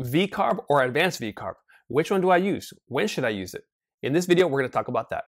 VCarve or advanced VCarve? Which one do I use? When should I use it? In this video, we're going to talk about that.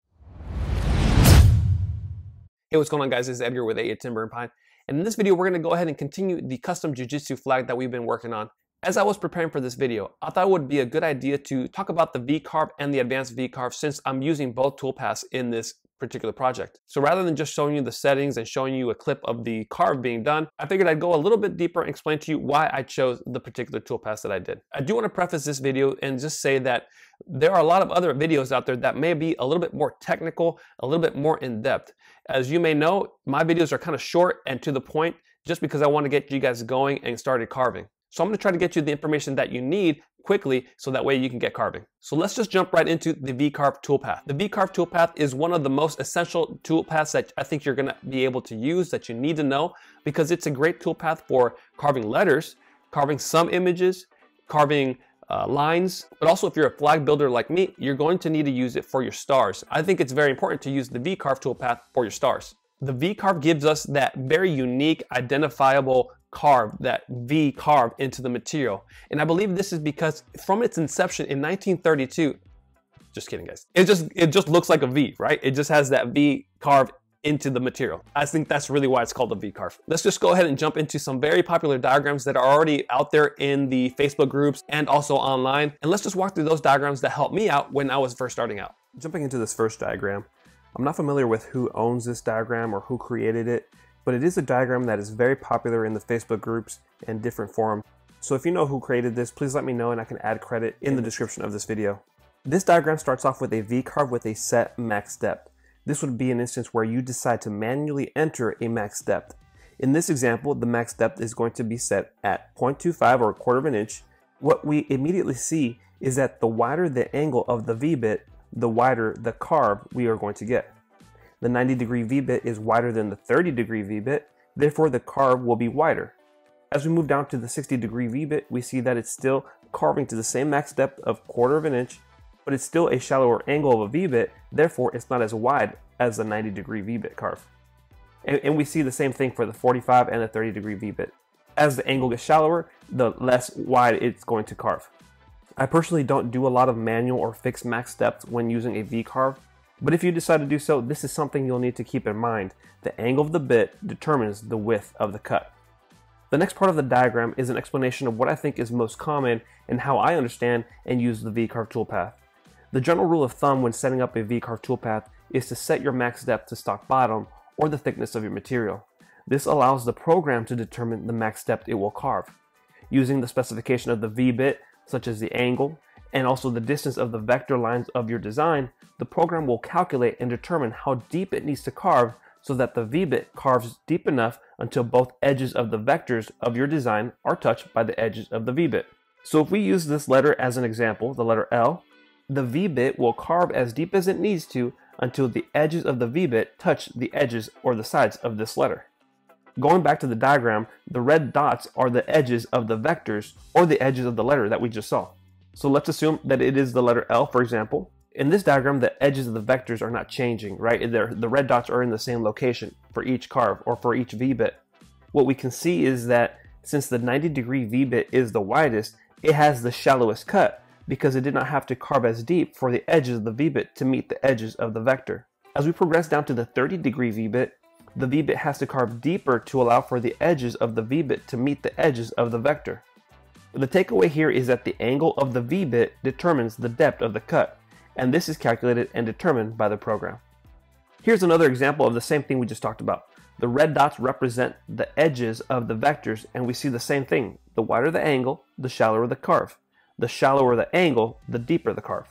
Hey, what's going on guys? This is Edgar with AE Timber and Pine. And in this video, we're going to go ahead and continue the custom Jiu-Jitsu flag that we've been working on. As I was preparing for this video, I thought it would be a good idea to talk about the V-carve and the advanced V-carve since I'm using both toolpaths in this particular project. So rather than just showing you the settings and showing you a clip of the carve being done, I figured I'd go a little bit deeper and explain to you why I chose the particular toolpaths that I did. I do want to preface this video and just say that there are a lot of other videos out there that may be a little bit more technical, a little bit more in depth. As you may know, my videos are kind of short and to the point just because I want to get you guys going and started carving. So I'm to try to get you the information that you need quickly so that way you can get carving. So let's just jump right into the V-carve toolpath. The V-carve toolpath is one of the most essential toolpaths that I think you're going to be able to use that you need to know because it's a great toolpath for carving letters, carving some images, carving uh, lines, but also if you're a flag builder like me, you're going to need to use it for your stars. I think it's very important to use the V-carve toolpath for your stars. The V-carve gives us that very unique, identifiable carve, that V carve into the material. And I believe this is because from its inception in 1932, just kidding guys, it just, it just looks like a V, right? It just has that V carved into the material. I think that's really why it's called a V-carve. Let's just go ahead and jump into some very popular diagrams that are already out there in the Facebook groups and also online. And let's just walk through those diagrams that helped me out when I was first starting out. Jumping into this first diagram, I'm not familiar with who owns this diagram or who created it, but it is a diagram that is very popular in the Facebook groups and different forums. So if you know who created this, please let me know and I can add credit in the description of this video. This diagram starts off with a V-carve with a set max depth. This would be an instance where you decide to manually enter a max depth. In this example, the max depth is going to be set at 0.25 or a quarter of an inch. What we immediately see is that the wider the angle of the V-bit, the wider the carve we are going to get. The 90 degree V-bit is wider than the 30 degree V-bit, therefore the carve will be wider. As we move down to the 60 degree V-bit, we see that it's still carving to the same max depth of quarter of an inch, but it's still a shallower angle of a V-bit, therefore it's not as wide as the 90 degree V-bit carve. And, and, we see the same thing for the 45 and the 30 degree V-bit. As the angle gets shallower, the less wide it's going to carve. I personally don't do a lot of manual or fixed max depth when using a V-carve, but if you decide to do so, this is something you'll need to keep in mind. The angle of the bit determines the width of the cut. The next part of the diagram is an explanation of what I think is most common and how I understand and use the V-carve toolpath. The general rule of thumb when setting up a V-carve toolpath is to set your max depth to stock bottom or the thickness of your material. This allows the program to determine the max depth it will carve. Using the specification of the V-bit, such as the angle, and also the distance of the vector lines of your design, the program will calculate and determine how deep it needs to carve so that the V-bit carves deep enough until both edges of the vectors of your design are touched by the edges of the V-bit. So if we use this letter as an example, the letter L, the V-bit will carve as deep as it needs to until the edges of the V-bit touch the edges or the sides of this letter. Going back to the diagram, the red dots are the edges of the vectors or the edges of the letter that we just saw. So let's assume that it is the letter L, for example. In this diagram, the edges of the vectors are not changing, right? They're, the red dots are in the same location for each carve or for each V-bit. What we can see is that since the 90 degree V-bit is the widest, it has the shallowest cut because it did not have to carve as deep for the edges of the V-bit to meet the edges of the vector. As we progress down to the 30 degree V-bit, the V-bit has to carve deeper to allow for the edges of the V-bit to meet the edges of the vector. The takeaway here is that the angle of the V-bit determines the depth of the cut, and this is calculated and determined by the program. Here's another example of the same thing we just talked about. The red dots represent the edges of the vectors, and we see the same thing. The wider the angle, the shallower the carve. The shallower the angle, the deeper the carve.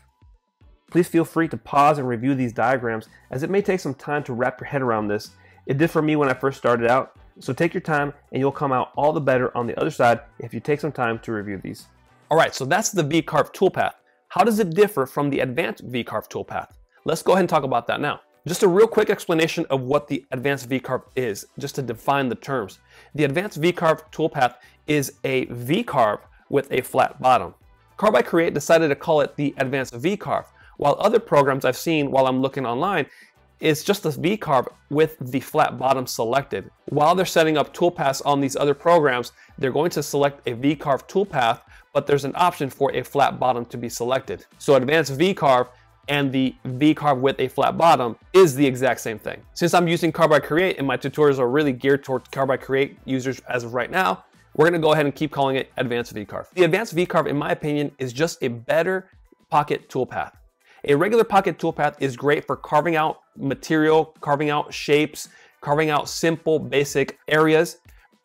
Please feel free to pause and review these diagrams as it may take some time to wrap your head around this. It did for me when I first started out, so take your time and you'll come out all the better on the other side if you take some time to review these. All right, so that's the V-carve toolpath. How does it differ from the advanced V-carve toolpath? Let's go ahead and talk about that now. Just a real quick explanation of what the advanced V-carve is, just to define the terms. The advanced V-carve toolpath is a V-carve with a flat bottom. I Create decided to call it the advanced V-carve, while other programs I've seen while I'm looking online it's just the V-carve with the flat bottom selected. While they're setting up toolpaths on these other programs, they're going to select a V-carve toolpath, but there's an option for a flat bottom to be selected. So advanced V-carve and the V-carve with a flat bottom is the exact same thing. Since I'm using Carbide Create and my tutorials are really geared towards Carbide Create users as of right now, we're gonna go ahead and keep calling it Advanced V-carve. The Advanced V-carve, in my opinion, is just a better pocket toolpath. A regular pocket toolpath is great for carving out material, carving out shapes, carving out simple, basic areas.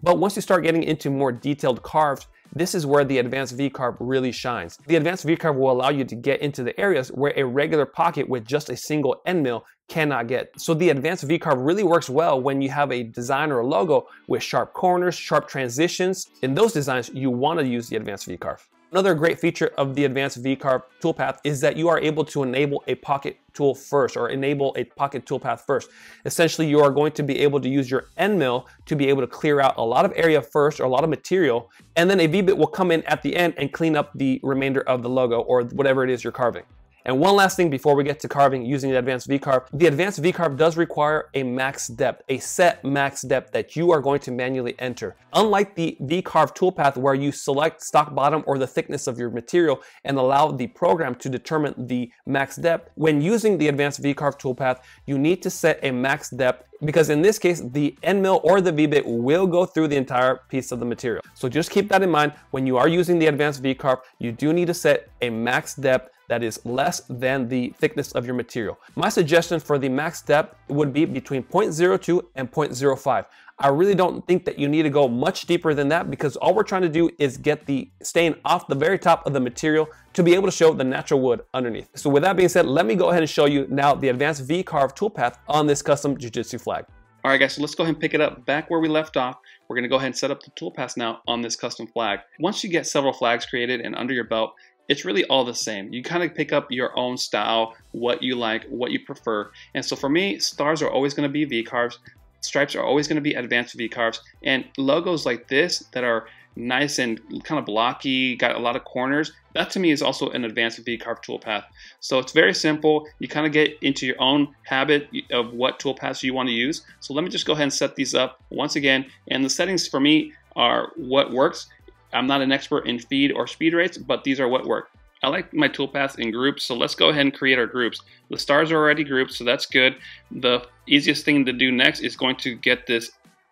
But once you start getting into more detailed carves, this is where the advanced V-carve really shines. The advanced V-carve will allow you to get into the areas where a regular pocket with just a single end mill cannot get. So the advanced V-carve really works well when you have a design or a logo with sharp corners, sharp transitions. In those designs, you want to use the advanced V-carve. Another great feature of the advanced V-carve toolpath is that you are able to enable a pocket tool first or enable a pocket toolpath first. Essentially, you are going to be able to use your end mill to be able to clear out a lot of area first or a lot of material, and then a V-bit will come in at the end and clean up the remainder of the logo or whatever it is you're carving. And one last thing before we get to carving using the advanced V-carve, the advanced V-carve does require a max depth, a set max depth that you are going to manually enter. Unlike the V-carve toolpath where you select stock bottom or the thickness of your material and allow the program to determine the max depth, when using the advanced V-carve toolpath, you need to set a max depth because in this case, the end mill or the V-bit will go through the entire piece of the material. So just keep that in mind when you are using the advanced V-carve, you do need to set a max depth that is less than the thickness of your material. My suggestion for the max depth would be between 0.02 and 0.05. I really don't think that you need to go much deeper than that because all we're trying to do is get the stain off the very top of the material to be able to show the natural wood underneath. So with that being said, let me go ahead and show you now the advanced V-carve toolpath on this custom Jiu-Jitsu flag. All right, guys, so let's go ahead and pick it up back where we left off. We're gonna go ahead and set up the toolpath now on this custom flag. Once you get several flags created and under your belt, it's really all the same. You kind of pick up your own style, what you like, what you prefer. And so for me, stars are always going to be V-carves. Stripes are always going to be advanced V-carves. And logos like this that are nice and kind of blocky, got a lot of corners, that to me is also an advanced V-carve toolpath. So it's very simple. You kind of get into your own habit of what toolpaths you want to use. So let me just go ahead and set these up once again. And the settings for me are what works. I'm not an expert in feed or speed rates, but these are what work. I like my toolpaths in groups, so let's go ahead and create our groups. The stars are already grouped, so that's good. The easiest thing to do next is going to get this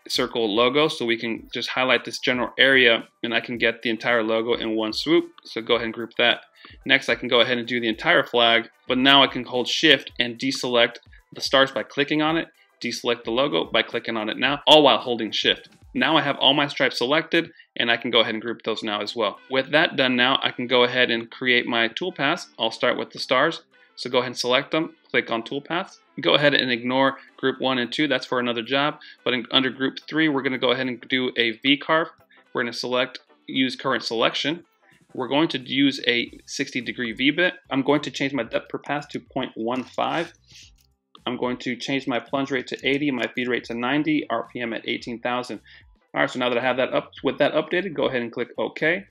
circle logo so we can just highlight this general area and I can get the entire logo in one swoop. So go ahead and group that. Next, I can go ahead and do the entire flag, but now I can hold shift and deselect the stars by clicking on it, deselect the logo by clicking on it now, all while holding shift. Now I have all my stripes selected and I can go ahead and group those now as well. With that done now, I can go ahead and create my toolpaths. I'll start with the stars. So go ahead and select them, click on toolpaths. Go ahead and ignore group one and two, that's for another job. But in, under group three, we're gonna go ahead and do a V-carve. We're gonna select use current selection. We're going to use a 60 degree V-bit. I'm going to change my depth per pass to 0.15. I'm going to change my plunge rate to 80, my feed rate to 90, RPM at 18,000. All right, so now that I have that up with that updated, go ahead and click OK.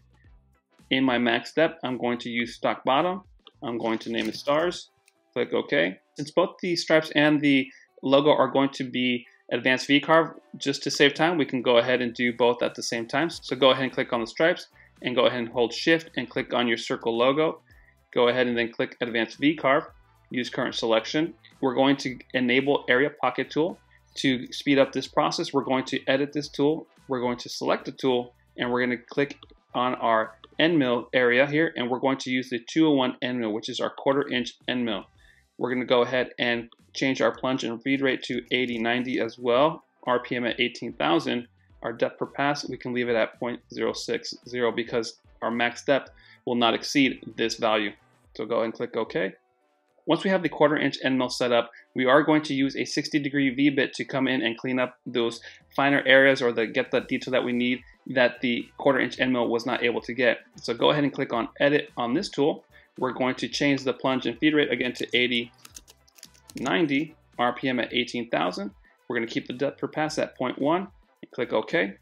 In my max depth, I'm going to use stock bottom. I'm going to name it stars. Click OK. Since both the stripes and the logo are going to be advanced V-carve, just to save time, we can go ahead and do both at the same time. So go ahead and click on the stripes and go ahead and hold shift and click on your circle logo. Go ahead and then click advanced V-carve, use current selection we're going to enable area pocket tool. To speed up this process, we're going to edit this tool. We're going to select the tool and we're going to click on our end mill area here and we're going to use the 201 end mill, which is our quarter inch end mill. We're going to go ahead and change our plunge and feed rate to 80, 90 as well. RPM at 18,000. Our depth per pass, we can leave it at 0.060 because our max depth will not exceed this value. So go ahead and click OK. Once we have the quarter inch end mill set up, we are going to use a 60 degree V-bit to come in and clean up those finer areas or the, get the detail that we need that the quarter inch end mill was not able to get. So go ahead and click on edit on this tool. We're going to change the plunge and feed rate again to 80, 90, RPM at 18,000. We're going to keep the depth per pass at 0.1 and click OK.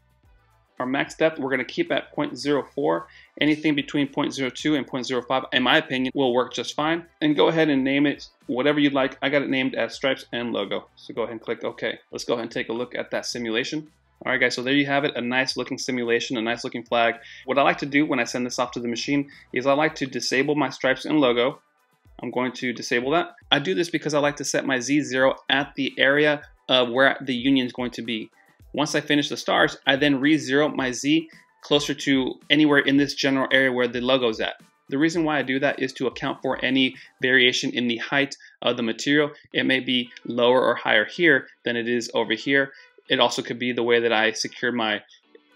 Our max depth, we're going to keep at 0.04. Anything between 0.02 and 0.05, in my opinion, will work just fine. And go ahead and name it whatever you'd like. I got it named as stripes and logo. So go ahead and click OK. Let's go ahead and take a look at that simulation. All right, guys, so there you have it, a nice looking simulation, a nice looking flag. What I like to do when I send this off to the machine is I like to disable my stripes and logo. I'm going to disable that. I do this because I like to set my Z0 at the area of where the union is going to be. Once I finish the stars, I then re-zero my Z closer to anywhere in this general area where the logo is at. The reason why I do that is to account for any variation in the height of the material. It may be lower or higher here than it is over here. It also could be the way that I secure my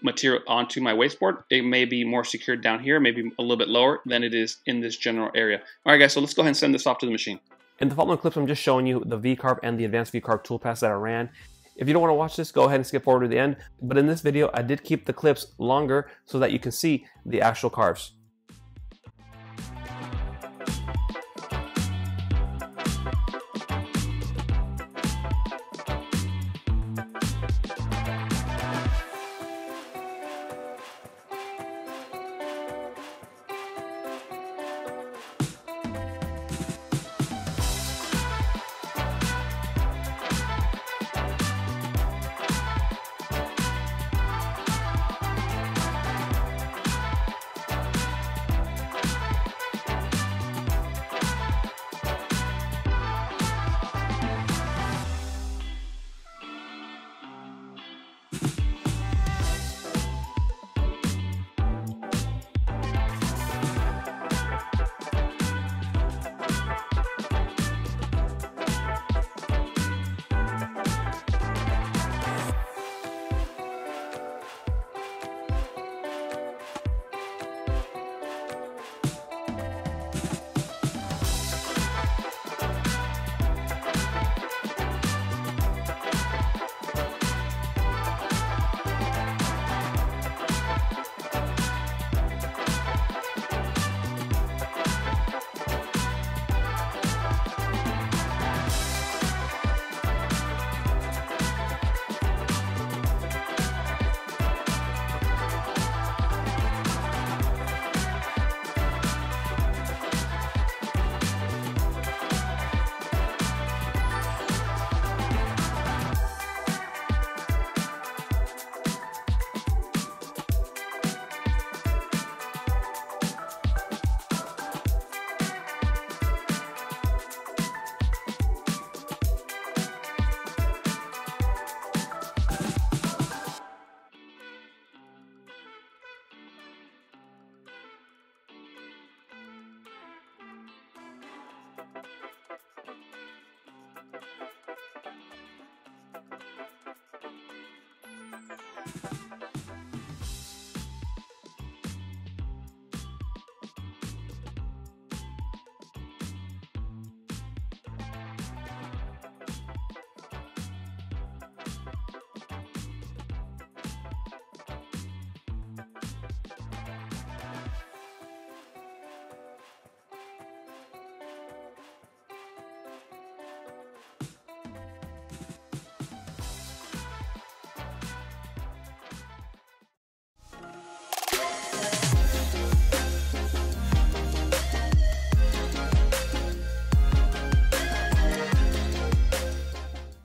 material onto my wasteboard. It may be more secured down here, maybe a little bit lower than it is in this general area. All right, guys, so let's go ahead and send this off to the machine. In the following clips, I'm just showing you the VCarve and the advanced VCarve toolpaths that I ran. If you don't want to watch this, go ahead and skip forward to the end. But in this video, I did keep the clips longer so that you can see the actual carves.